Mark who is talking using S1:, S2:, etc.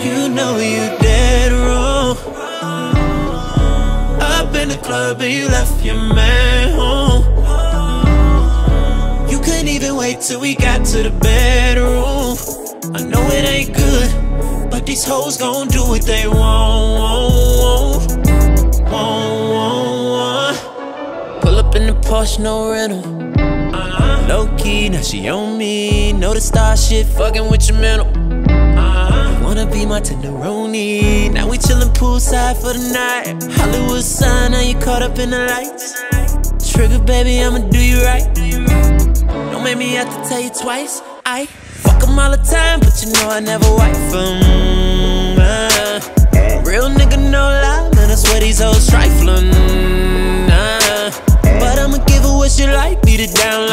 S1: You know you dead wrong Up in the club and you left your man home You couldn't even wait till we got to the bedroom I know it ain't good But these hoes gon' do what they want, want, want, want, want.
S2: Pull up in the Porsche, no rental
S1: uh-huh.
S2: Low key, now she on me. Know the star shit, fucking with your mental my tenderoni. Now we chillin' poolside for the night. Hollywood sign, now you caught up in the lights. Trigga, baby, I'ma do you right. Don't make me have to tell you twice. I fuck fuck 'em all the time, but you know I never wife 'em. Uh, real nigga, no lie, man, I swear these hoes trifling. Uh, but I'ma give her what she like, beat it down